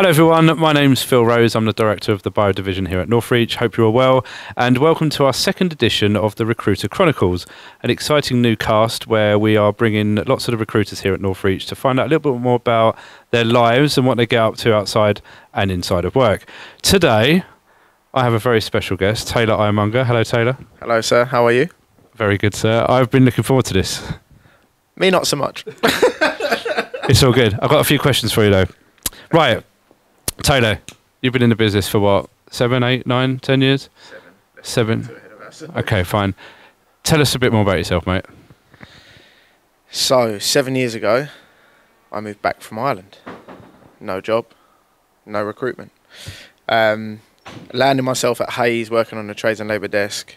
Hello, everyone. My name's Phil Rose. I'm the director of the Bio Division here at Northreach. Hope you're well, and welcome to our second edition of the Recruiter Chronicles, an exciting new cast where we are bringing lots of the recruiters here at Northreach to find out a little bit more about their lives and what they get up to outside and inside of work. Today, I have a very special guest, Taylor Ironmonger. Hello, Taylor. Hello, sir. How are you? Very good, sir. I've been looking forward to this. Me, not so much. It's all good. I've got a few questions for you, though. Right, Taylor, you've been in the business for what? Seven, eight, nine, ten years? Seven. Seven. Okay, fine. Tell us a bit more about yourself, mate. So, seven years ago, I moved back from Ireland. No job, no recruitment. Um, landed myself at Hayes working on the trades and labour desk,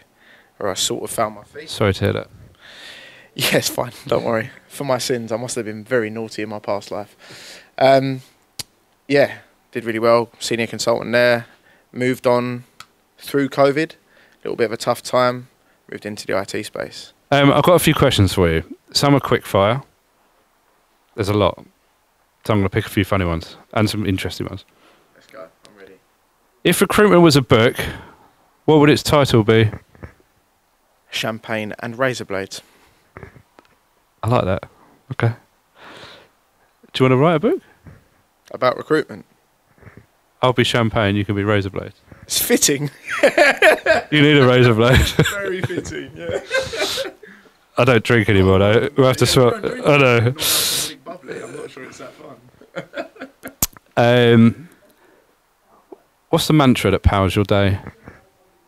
where I sort of found my feet. Sorry to hear that. Yes, fine. Don't worry. For my sins, I must have been very naughty in my past life. Um, yeah, did really well. Senior consultant there. Moved on through COVID. A little bit of a tough time. Moved into the IT space. Um, I've got a few questions for you. Some are quick fire. There's a lot. So I'm going to pick a few funny ones and some interesting ones. Let's go. I'm ready. If recruitment was a book, what would its title be? Champagne and razor blades. I like that. Okay. Do you want to write a book? About recruitment. I'll be champagne, you can be razor blade. It's fitting. You need a razor blade. Very fitting, yeah. I don't drink anymore, though. We'll have to swap. I know. Bubbly. I'm not sure it's that fun. Um, what's the mantra that powers your day?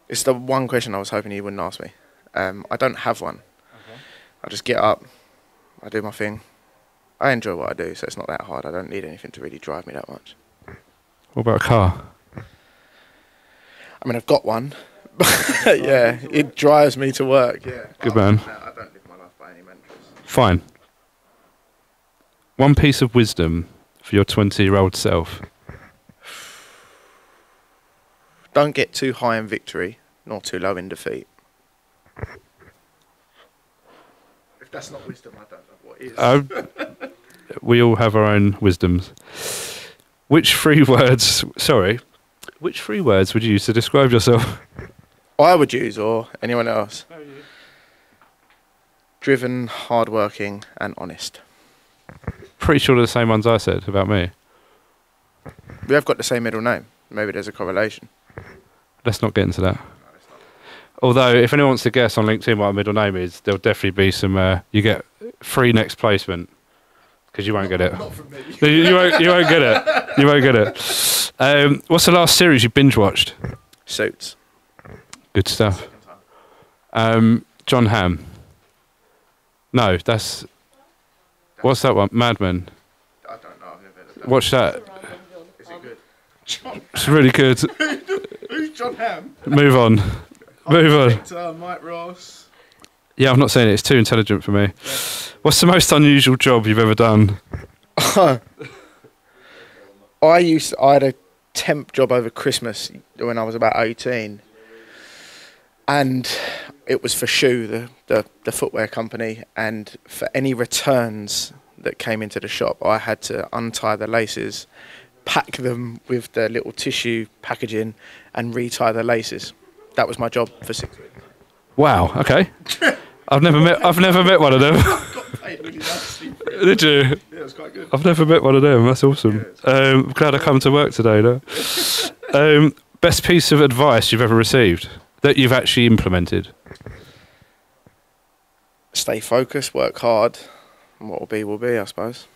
It's the one question I was hoping you wouldn't ask me. Um, I don't have one. I just get up, I do my thing. I enjoy what I do, so it's not that hard. I don't need anything to really drive me that much. What about a car? I mean, I've got one. yeah, it drives me to work. Yeah. Good man. I don't live my life by any mantras. Fine. One piece of wisdom for your 20 year old self. Don't get too high in victory, nor too low in defeat. If that's not wisdom, I don't know what is. Uh, we all have our own wisdoms. Which three words, sorry, which three words would you use to describe yourself? I would use, or anyone else. Driven, hardworking, and honest. Pretty sure they're the same ones I said about me. We have got the same middle name. Maybe there's a correlation. Let's not get into that. Although, if anyone wants to guess on LinkedIn what my middle name is, there'll definitely be some. Uh, you get free next placement because you won't get it. you, you won't. You won't get it. You won't get it. Um, what's the last series you binge watched? Suits. Good stuff. Um, Jon Hamm. No, that's what's that one? Mad Men. I don't know. I've never heard of Watch that. Is it good? John, It's really good. who's Jon Hamm? Move on. Move on. Victor, Mike Ross. Yeah, I've not seen it. It's too intelligent for me. What's the most unusual job you've ever done? I used. I had a temp job over Christmas when I was about eighteen, and it was for Schuh, the, the the footwear company, and for any returns that came into the shop, I had to untie the laces, pack them with the little tissue packaging, and retie the laces. That was my job for six weeks. Wow. Okay. I've never met. I've never met one of them. Did you? Yeah, it was quite good. I've never met one of them. That's awesome. Um, I'm glad I come to work today. Though. Um, best piece of advice you've ever received that you've actually implemented. Stay focused, work hard, and what will be will be, I suppose.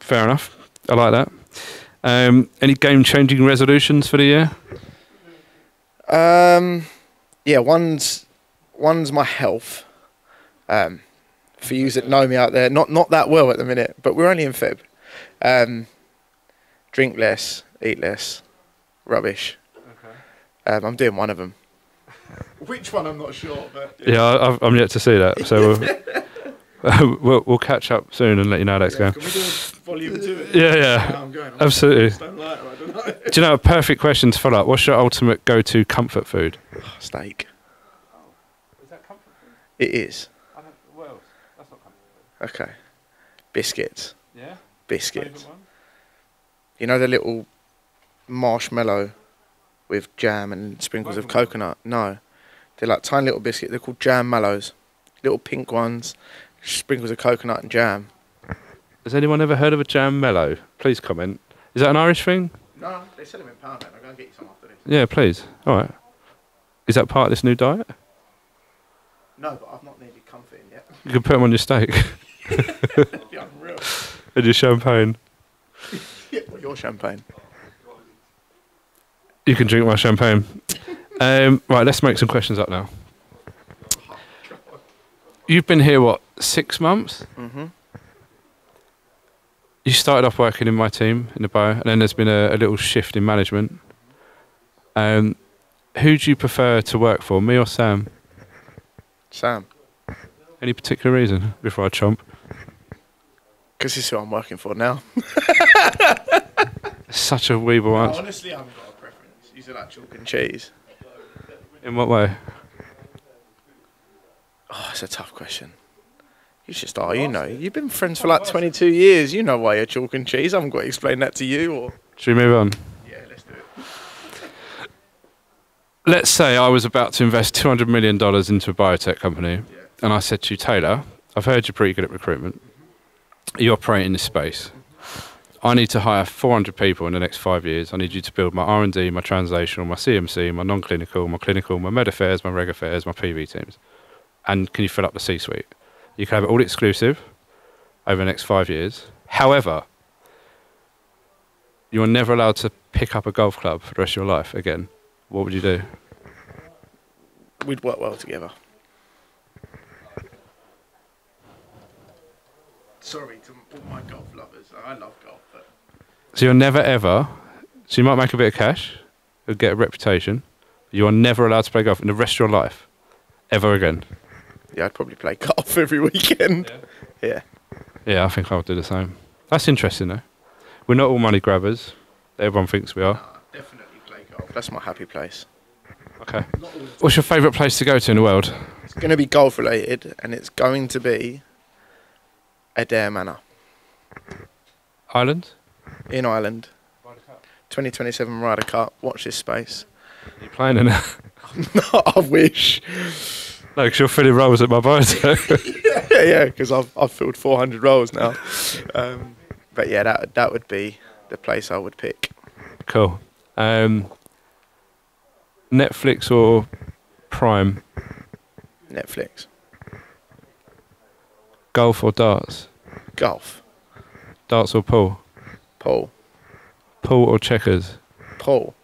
Fair enough. I like that. Um, any game-changing resolutions for the year? Um, yeah, one's one's my health. Um, for you that know me out there, not not that well at the minute, but we're only in Feb. Um, drink less, eat less, rubbish. Um, I'm doing one of them. Which one I'm not sure, but Yeah, I, I've- I'm yet to see that. So we'll, we'll, we'll catch up soon and let you know how that's going. we do a volume two? Yeah, yeah, I'm going. absolutely. don't like it, I don't know. Do you know a perfect question to follow up? What's your ultimate go-to comfort food? Steak. Is that comfort food? It is. Well, that's not comfort Okay. Biscuits. Yeah. Biscuits. You know the little marshmallow with jam and sprinkles of coconut. No, they're like tiny little biscuits. They're called jam mallows, little pink ones, sprinkles of coconut and jam. Has anyone ever heard of a jam mellow? Please comment. Is that an Irish thing? No, they sell them in Poundland. I'm going to get you some after this. Yeah, please. All right. Is that part of this new diet? No, but I've not needed comfort in yet. You can put them on your steak That'd be unreal. and your champagne. What, your champagne? You can drink my champagne. Um, right, let's make some questions up now. You've been here, what, six months? Mm-hmm. You started off working in my team in the bio, and then there's been a, a little shift in management. Um, who do you prefer to work for, me or Sam? Sam, Any particular reason before I chomp? Because this is who I'm working for now. Such a weeble answer. honestly, I haven't got a preference. Said like chalk and cheese. In what way? Oh, it's a tough question. You should start. You know, you've been friends for like 22 years. You know why you're chalk and cheese. I haven't got to explain that to you. Or Should we move on? yeah, let's do it. Let's say I was about to invest $200 million into a biotech company, and I said to you, Taylor, I've heard you're pretty good at recruitment. You operate in this space. I need to hire 400 people in the next five years. I need you to build my R&D, my translational, my CMC, my non-clinical, my clinical, my med affairs, my reg affairs, my PV teams. And can you fill up the C-suite? You can have it all exclusive over the next five years. However, you are never allowed to pick up a golf club for the rest of your life again. What would you do? We'd work well together. Sorry to all my golf lovers. I love golf, but So you're never ever. So you might make a bit of cash, you'll get a reputation. But you are never allowed to play golf in the rest of your life, ever again. yeah, I'd probably play golf every weekend. Yeah. Yeah, I think I would do the same. That's interesting though. We're not all money grabbers. Everyone thinks we are. definitely play golf. That's my happy place. Okay. What's your favourite place to go to in the world? It's going to be golf related, and it's going to be Adare Manor Ireland? in Ireland. 2027 Ryder Cup. Watch this space. you playing in it? I wish. no, because you're filling roles at my biotech. yeah, yeah, because I've I've filled 400 roles now. Um, but yeah, that that would be the place I would pick. cool. Um, Netflix or Prime? Netflix, Golf or darts? golf, Darts or pool? pool, Pool or checkers? pool,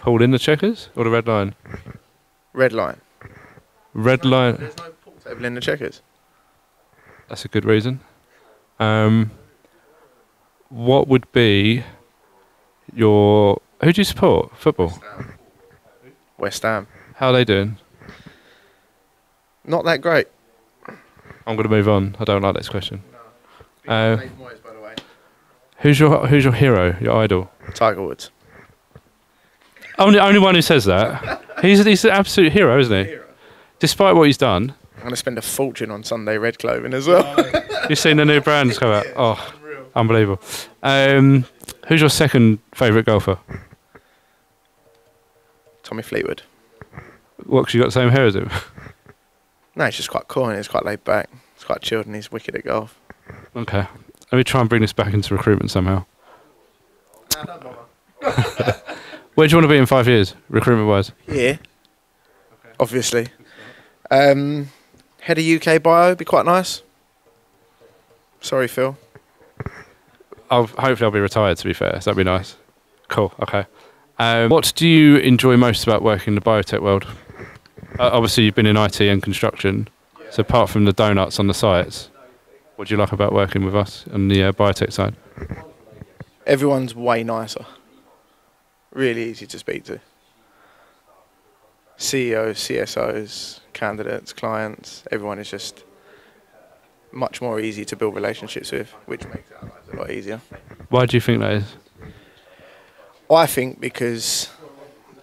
Pool in the checkers or the red line? red line. Red line. There's no pool table in the checkers. That's a good reason. Um, what would be your who do you support? Football. West Ham. How are they doing? Not that great. I'm going to move on. I don't like this question. Uh, Moyes, by the way. Who's your who's your hero? Your idol? Tiger Woods. Only only one who says that. He's he's an absolute hero, isn't he? Despite what he's done. I'm going to spend a fortune on Sun Day Red clothing as well. You've seen the new brands come out. Oh, unbelievable. Um, who's your second favourite golfer? Tommy Fleetwood. What? Because you got the same hair as him. No, he's just quite cool and he's quite laid back. He's quite chilled and he's wicked at golf. Okay. Let me try and bring this back into recruitment somehow. Where do you want to be in five years, recruitment wise? Yeah. Obviously. Um, head of UK bio be quite nice. Sorry, Phil. I'll hopefully I'll be retired. To be fair, so that'd be nice. Cool. Okay. Um, what do you enjoy most about working in the biotech world? Uh, obviously, you've been in IT and construction. So apart from the donuts on the sites, what do you like about working with us on the uh, biotech side? Everyone's way nicer. Really easy to speak to. CEOs, CSOs, candidates, clients, everyone is just much more easy to build relationships with, which makes our lives a lot easier. Why do you think that is? I think because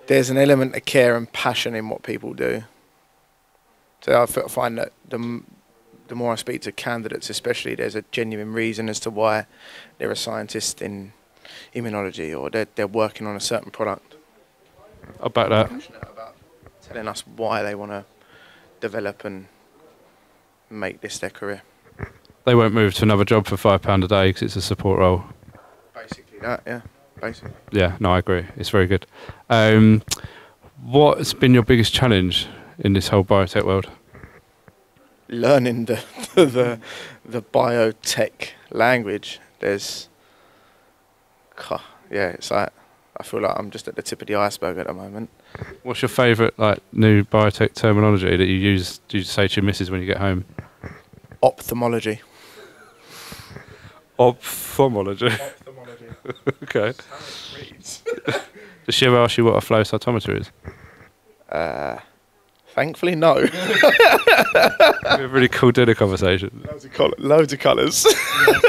there's an element of care and passion in what people do. So I find that the the more I speak to candidates, especially, there's a genuine reason as to why they're a scientist in immunology or they're, they're working on a certain product. About that. About telling us why they want to develop and make this their career. They won't move to another job for five pound a day because it's a support role. Basically that, yeah. Basically. Yeah, no, I agree. It's very good. Um, what's been your biggest challenge in this whole biotech world? Learning the the the biotech language. There's yeah, it's like I feel like I'm just at the tip of the iceberg at the moment. What's your favourite like new biotech terminology that you use? Do you say to your missus when you get home? Ophthalmology. Ophthalmology. okay. Does she ever ask you what a flow cytometer is? Uh, thankfully, no. It'd be a really cool dinner conversation. loads of col- loads of colours.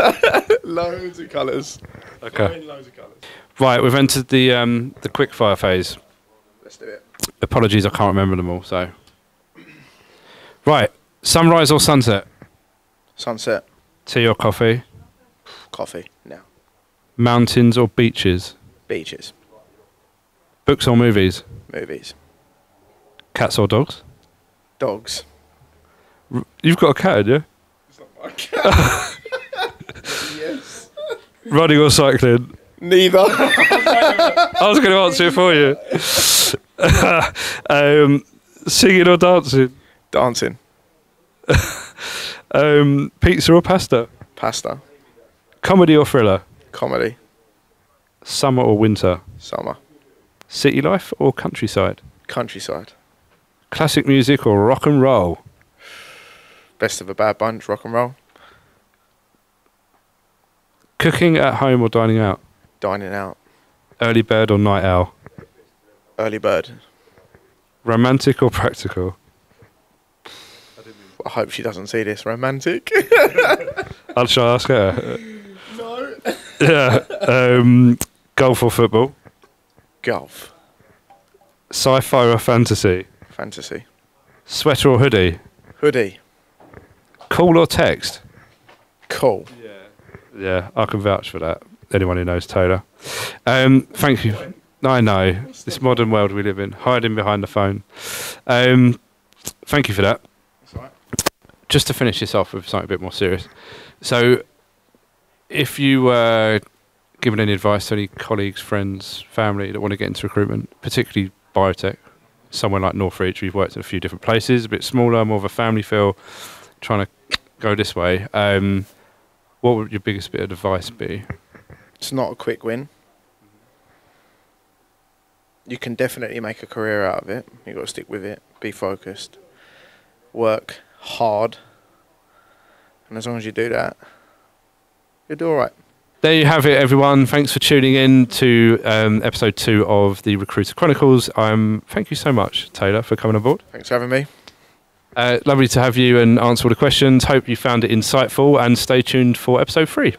loads of colours. Okay. Loads of colours. Right, we've entered the um, the quickfire phase. Let's do it. Apologies, I can't remember them all. So, right, sunrise or sunset? Sunset. Tea or coffee? Coffee. Now. Mountains or beaches? Beaches. Books or movies? Movies. Cats or dogs? Dogs. R- You've got a cat, yeah? yes. Running or cycling? Neither. I was going to answer it for you. um, singing or dancing? Dancing. Um, pizza or pasta? Pasta. Comedy or thriller? Comedy. Summer or winter? Summer. City life or countryside? Countryside. Classic music or rock and roll? Best of a bad bunch. Rock and roll. Cooking at home or dining out? Dining out. Early bird or night owl? Early bird. Romantic or practical? I hope she doesn't see this. Romantic. I'll try ask her. yeah. Um, golf or football? Golf. Sci-fi or fantasy? Fantasy. Sweater or hoodie? Hoodie. Call or text? Cool. Yeah, I can vouch for that. Anyone who knows Taylor. Um, thank you. I know this modern world we live in, hiding behind the phone. Um, thank you for that. That's all right. Just to finish this off with something a bit more serious. So, if you were given any advice to any colleagues, friends, family that want to get into recruitment, particularly biotech, somewhere like Northreach, we've worked in a few different places, a bit smaller, more of a family feel, trying to go this way. Um, what would your biggest bit of advice be? It's not a quick win. You can definitely make a career out of it. You've got to stick with it. Be focused. Work hard. And as long as you do that, you'll do all right. There you have it, everyone. Thanks for tuning in to um, episode two of the Recruiter Chronicles. Um, thank you so much, Taylor, for coming on board. Thanks for having me. Uh, lovely to have you and answer all the questions. Hope you found it insightful and stay tuned for episode three.